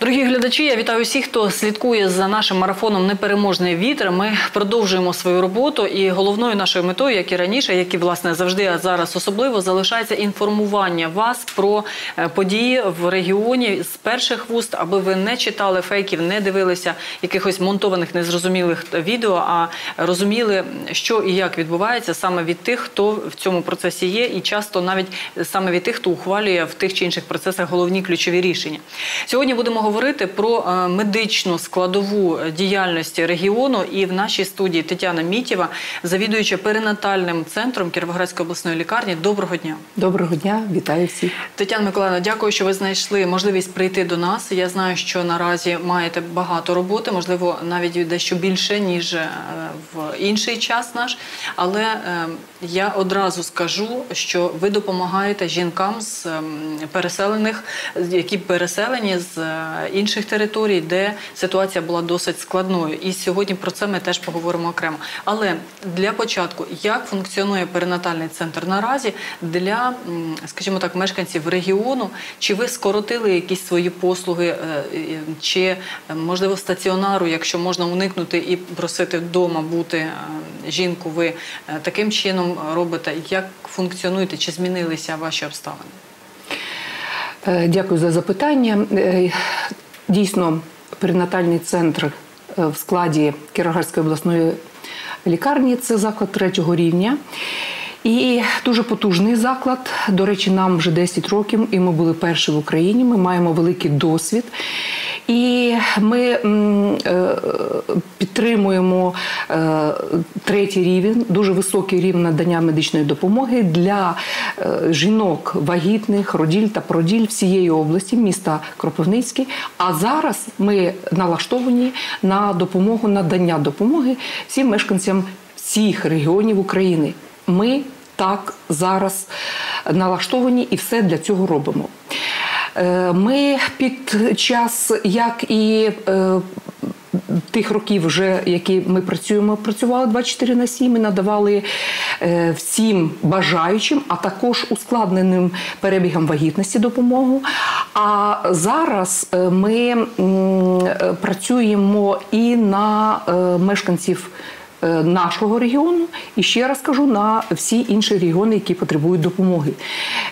Дорогі глядачі, я вітаю всіх, хто слідкує за нашим марафоном Непереможний вітер. Ми продовжуємо свою роботу, і головною нашою метою, як і раніше, як і власне завжди, а зараз особливо залишається інформування вас про е, події в регіоні з перших вуст, аби ви не читали фейків, не дивилися якихось монтованих незрозумілих відео, а розуміли, що і як відбувається саме від тих, хто в цьому процесі є, і часто навіть саме від тих, хто ухвалює в тих чи інших процесах головні ключові рішення. Сьогодні будемо говорити про е, медичну складову діяльності регіону. І в нашій студії Тетяна Мітєва, завідуюча перинатальним центром Кіровоградської обласної лікарні. Доброго дня. Доброго дня, вітаю всіх. Тетяна Миколаївна, дякую, що ви знайшли можливість прийти до нас. Я знаю, що наразі маєте багато роботи, можливо, навіть дещо більше ніж е, в інший час наш. Але е, я одразу скажу, що ви допомагаєте жінкам з переселених, які переселені з інших територій, де ситуація була досить складною. І сьогодні про це ми теж поговоримо окремо. Але для початку, як функціонує перинатальний центр наразі для, скажімо так, мешканців регіону, чи ви скоротили якісь свої послуги, е, чи можливо стаціонару, якщо можна уникнути і просити вдома бути е, жінку, ви е, таким чином робите? Як функціонуєте? Чи змінилися ваші обставини? Дякую за запитання. Дійсно, перинатальний центр е, в складі Кіровоградської обласної лікарні це заклад третього рівня. І дуже потужний заклад. До речі, нам вже 10 років, і ми були перші в Україні. Ми маємо великий досвід. І ми е, підтримуємо е, третій рівень, дуже високий рівень надання медичної допомоги для е, жінок вагітних, роділь та проділь всієї області, міста Кропивницький. А зараз ми налаштовані на допомогу надання допомоги всім мешканцям всіх регіонів України. Ми так зараз налаштовані і все для цього робимо. Е, ми під час як і е, Тих років, вже які ми працюємо, працювали 24 на 7, ми надавали е, всім бажаючим, а також ускладненим перебігам вагітності допомогу. А зараз ми працюємо і на мешканців. Е, нашого регіону і ще раз кажу на всі інші регіони, які потребують допомоги.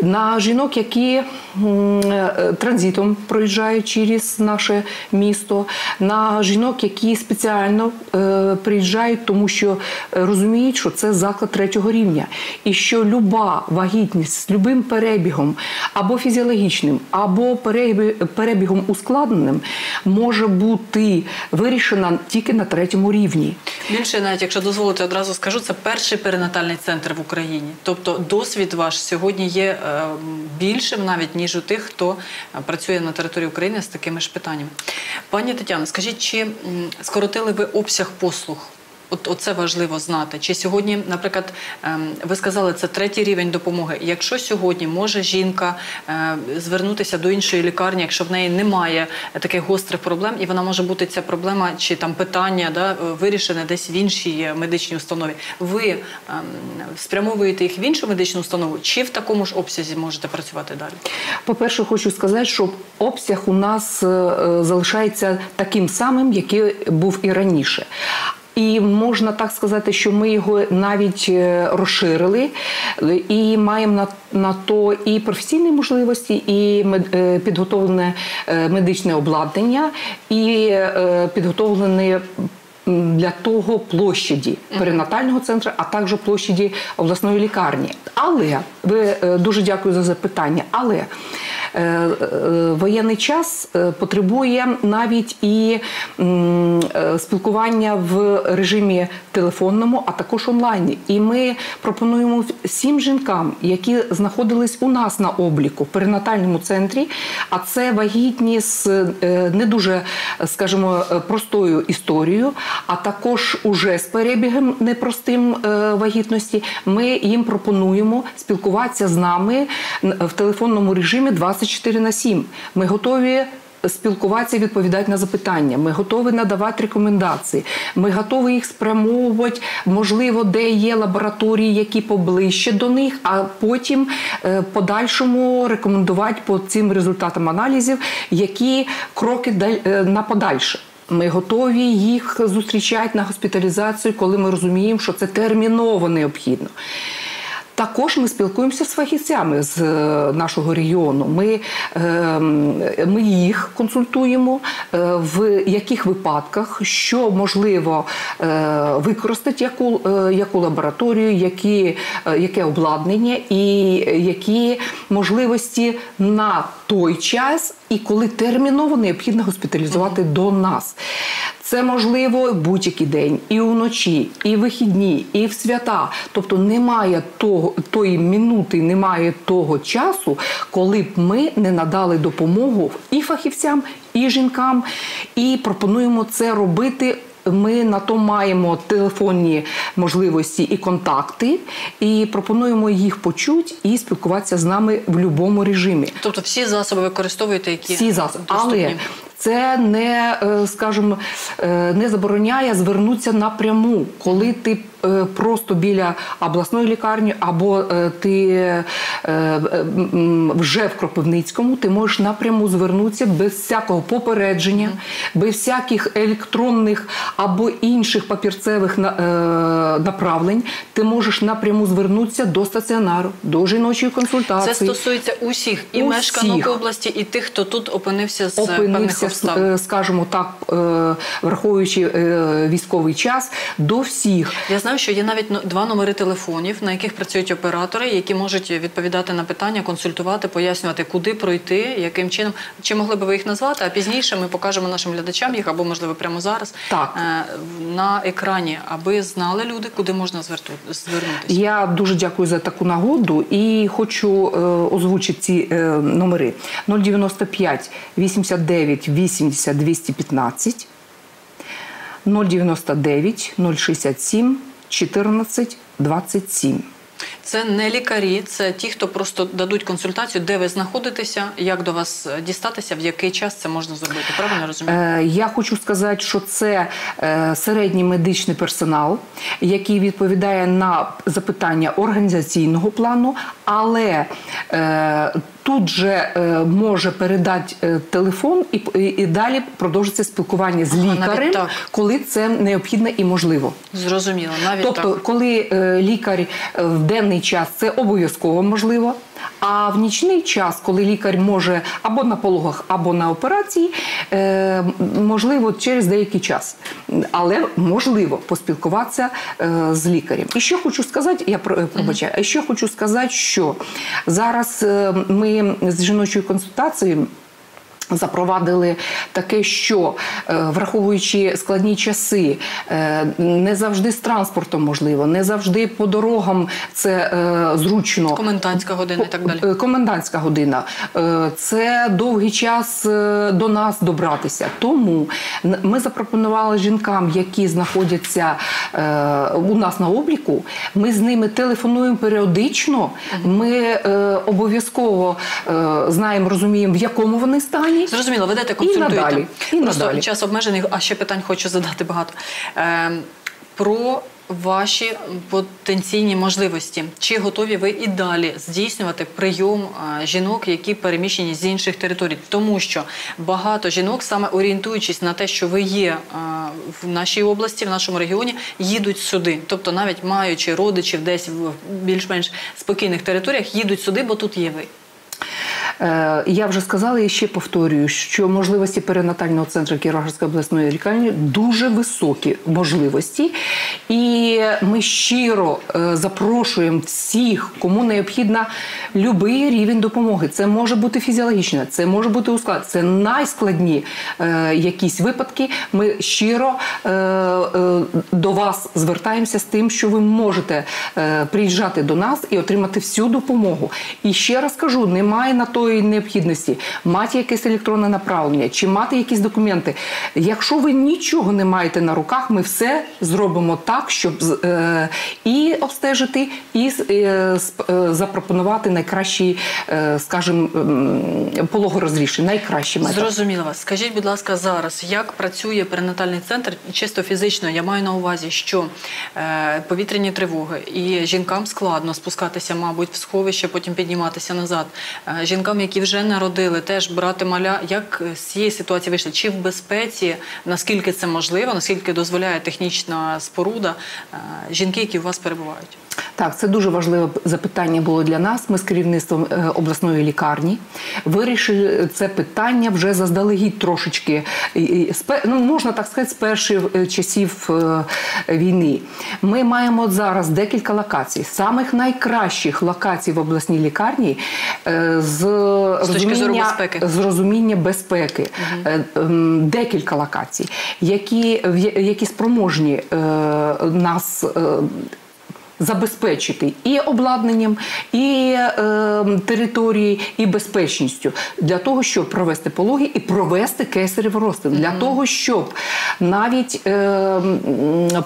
На жінок, які е, транзитом проїжджають через наше місто, на жінок, які спеціально е, приїжджають, тому що розуміють, що це заклад третього рівня, і що люба вагітність з любим перебігом або фізіологічним, або перебігом ускладненим може бути вирішена тільки на третьому рівні. Більше навіть якщо дозволите, одразу скажу, це перший перинатальний центр в Україні. Тобто досвід ваш сьогодні є е, більшим навіть ніж у тих, хто е, працює на території України з такими ж питаннями. Пані Тетяно, скажіть, чи скоротили ви обсяг послуг? От оце важливо знати. Чи сьогодні, наприклад, ем, ви сказали, це третій рівень допомоги. Якщо сьогодні може жінка е, звернутися до іншої лікарні, якщо в неї немає таких гострих проблем, і вона може бути ця проблема чи там питання да, е, вирішене десь в іншій медичній установі, ви ем, спрямовуєте їх в іншу медичну установу, чи в такому ж обсязі можете працювати далі? По-перше, хочу сказати, що обсяг у нас е, залишається таким самим, який був і раніше. І можна так сказати, що ми його навіть е, розширили і маємо на на то і професійні можливості, і е, підготовлене е, медичне обладнання, і підготовлене для того площаді перинатального центру, а також площаді обласної лікарні. Але ви дуже дякую за запитання. Але воєнний час е, потребує навіть і спілкування в режимі телефонному, а також онлайн. І ми пропонуємо всім жінкам, які знаходились у нас на обліку в перинатальному центрі. А це вагітні з не дуже, скажімо, простою історією, а також уже з перебігом непростим вагітності. Ми їм пропонуємо спілкуватися з нами в телефонному режимі 20 24 на 7. Ми готові спілкуватися, і відповідати на запитання. Ми готові надавати рекомендації. Ми готові їх спрямовувати, можливо, де є лабораторії, які поближче до них, а потім е, подальшому рекомендувати по цим результатам аналізів, які кроки е, на подальше. Ми готові їх зустрічати на госпіталізацію, коли ми розуміємо, що це терміново необхідно. Також ми спілкуємося з фахівцями з е, нашого регіону. Ми, е, ми їх консультуємо, е, в яких випадках що можливо е, використати, яку, яку лабораторію, які, яке обладнання і які можливості на той час, і коли терміново необхідно госпіталізувати до нас. Це можливо будь-який день, і вночі, і вихідні, і в свята. Тобто немає того, тої минути, немає того часу, коли б ми не надали допомогу і фахівцям, і жінкам, і пропонуємо це робити. Ми на то маємо телефонні можливості і контакти, і пропонуємо їх почути і спілкуватися з нами в будь-якому режимі. Тобто всі засоби використовуєте, які Всі засоби, доступні? але це не, е, скажімо, е, не забороняє звернутися напряму, коли ти просто біля обласної лікарні, або е, ти е, вже в Кропивницькому, ти можеш напряму звернутися без всякого попередження, без всяких електронних або інших папірцевих е, направлень. Ти можеш напряму звернутися до стаціонару, до жіночої консультації. Це стосується усіх і Усіх. мешканок області, і тих, хто тут опинився з опинився, е, скажімо так, е, враховуючи е, військовий час, до всіх. Я знаю, що є навіть два номери телефонів, на яких працюють оператори, які можуть відповідати на питання, консультувати, пояснювати, куди пройти, яким чином. Чи могли би ви їх назвати? А пізніше ми покажемо нашим глядачам їх, або можливо прямо зараз Так. е, на екрані, аби знали люди, куди можна звернутися. Я дуже дякую за таку нагоду і хочу е, озвучити ці е, номери 095 89 80 215, 099 067 14 27. Це не лікарі, це ті, хто просто дадуть консультацію, де ви знаходитеся, як до вас е, дістатися, в який час це можна зробити. Правильно розумію? Е, Я хочу сказати, що це е, середній медичний персонал, який відповідає на запитання організаційного плану, але тут же е, може передати е, телефон і, і, і далі продовжиться спілкування з Ага, лікарем, коли це необхідно і можливо. Зрозуміло, навіть Тобто, так. коли е, лікар в денний час це обов'язково можливо. А в нічний час, коли лікар може або на пологах, або на операції, е, можливо, через деякий час. Але можливо поспілкуватися е, з лікарем. І що хочу сказати, я про- пробачаю, а ще хочу сказати, що зараз е, з жіночою консультацією. Запровадили таке, що е, враховуючи складні часи, е, не завжди з транспортом можливо, не завжди по дорогам це е, зручно. Комендантська година і так далі. Комендантська година. Це довгий час до нас добратися. Тому ми запропонували жінкам, які знаходяться у нас на обліку. Ми з ними телефонуємо періодично. Ми обов'язково знаємо, розуміємо, в якому вони стані. Зрозуміло, ведете І консультуєте. надалі. І Просто надалі. час обмежений, а ще питань хочу задати багато. Е, про ваші потенційні можливості. Чи готові ви і далі здійснювати прийом е, жінок, які переміщені з інших територій? Тому що багато жінок, саме орієнтуючись на те, що ви є е, в нашій області, в нашому регіоні, їдуть сюди. Тобто, навіть маючи родичів десь в більш-менш спокійних територіях, їдуть сюди, бо тут є ви. Е, Я вже сказала і ще повторюю, що можливості перинатального центру Кіровоградської обласної лікарні дуже високі можливості, і ми щиро е, запрошуємо всіх, кому необхідна будь-який рівень допомоги. Це може бути фізіологічна, це може бути усклад, це найскладні е, якісь випадки. Ми щиро е, до вас звертаємося з тим, що ви можете приїжджати до нас і отримати всю допомогу. І ще раз кажу, немає на тої необхідності мати якесь електронне направлення чи мати якісь документи. Якщо ви нічого не маєте на руках, ми все зробимо так, щоб з- е, і обстежити, і е, е, запропонувати найкращий, е, скажімо, м, пологорозрішення, найкращий метод. Зрозуміло вас. Скажіть, будь ласка, зараз як працює перинатальний центр чисто фізично? Я маю на увазі, що е, повітряні тривоги і жінкам складно спускатися, мабуть, в сховище, потім підніматися назад. Е, жінкам, які вже народили, теж брати маля. Як з цієї ситуації вийшли? Чи в безпеці? Наскільки це можливо? Наскільки дозволяє технічна споруда? Е, жінки, які у вас перебувають? Так, це дуже важливе запитання було для нас. Ми з керівництвом е, обласної лікарні вирішили це питання вже заздалегідь трошечки. Ну, можна так сказати, з перших е, часів війни. Ми маємо зараз декілька локацій, самих найкращих локацій в обласній лікарні е, з точки розуміння- безпеки. з розуміння безпеки. Ем, Декілька локацій, які, які спроможні е, нас. Забезпечити і обладнанням, і е, території, і безпечністю для того, щоб провести пологи і провести кесарів розтин, для того, щоб навіть е,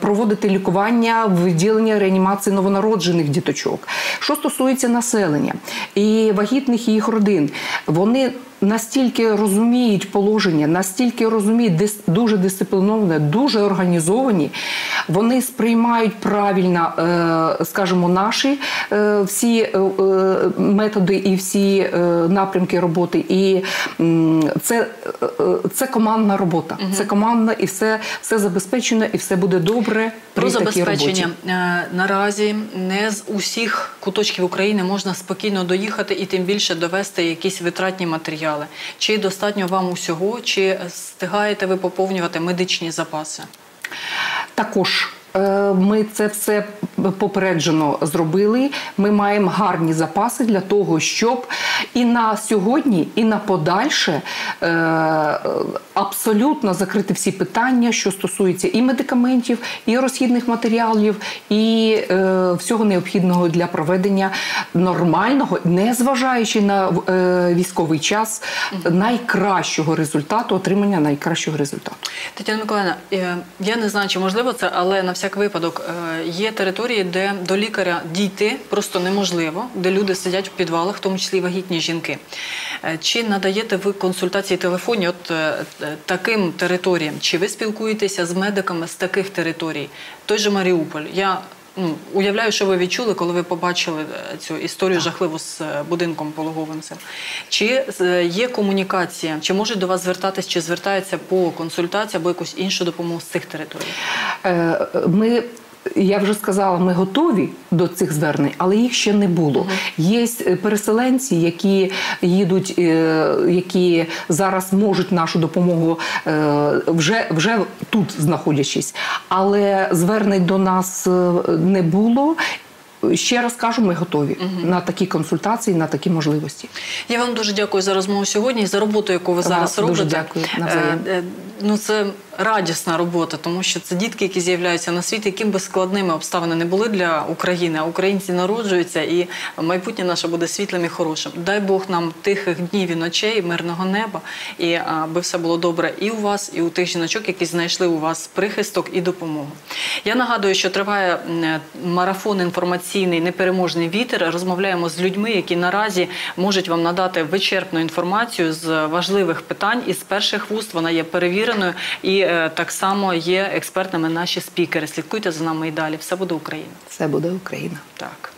проводити лікування в відділенні реанімації новонароджених діточок. Що стосується населення і вагітних і їх родин, вони настільки розуміють положення, настільки розуміють дис- дуже дисципліновані, дуже організовані. Вони сприймають правильно, е, скажімо, наші е, всі е, методи і всі напрямки роботи. І це, це командна робота. Це командна і все, все забезпечено, і все буде добре. Про при такій забезпечення роботі. Наразі не з усіх куточків України можна спокійно доїхати і тим більше довести якісь витратні матеріали. Чи достатньо вам усього, чи встигаєте ви поповнювати медичні запаси? Також ми це все попереджено зробили. Ми маємо гарні запаси для того, щоб і на сьогодні, і на подальше е, абсолютно закрити всі питання, що стосуються і медикаментів, і розхідних матеріалів, і е, всього необхідного для проведення нормального, незважаючи на е, військовий час, найкращого результату, отримання найкращого результату. Тетяна Миколаївна, е, я не знаю, чи можливо це, але на всяк випадок е, є території, де до лікаря дійти просто неможливо, де люди сидять в підвалах, в тому числі вагітні жінки. Е, Чи надаєте ви консультації телефонні от е, таким територіям? Чи ви спілкуєтеся з медиками з таких територій? Той же Маріуполь. Я уявляю, що ви відчули, коли ви побачили е, цю історію жахливу з е, будинком пологовим цим. Чи е, є комунікація, чи можуть до вас звертатись, чи звертаються по консультації або якусь іншу допомогу з цих територій? Ми, я вже сказала, ми готові до цих звернень, але їх ще не було. Є е, переселенці, які їдуть, е, які зараз можуть нашу допомогу е, вже, вже тут знаходячись, але звернень до нас не було. Ще раз кажу, ми готові на такі консультації, на такі можливості. Я вам дуже дякую за розмову сьогодні і за роботу, яку ви Вам зараз дуже робите. дякую, навзаєм. Е, е, Ну, це радісна робота, тому що це дітки, які з'являються на світ, яким би складними обставини не були для України, а українці народжуються, і майбутнє наше буде світлим і хорошим. Дай Бог нам тихих днів і ночей, мирного неба, і аби все було добре і у вас, і у тих жіночок, які знайшли у вас прихисток і допомогу. Я нагадую, що триває е, марафон інформаційний непереможний вітер. Розмовляємо з людьми, які наразі можуть вам надати вичерпну інформацію з важливих питань. І з перших вуст вона є перевіреною і е, так само є експертними наші спікери. Слідкуйте за нами і далі. Все буде Україна. Все буде Україна. Так.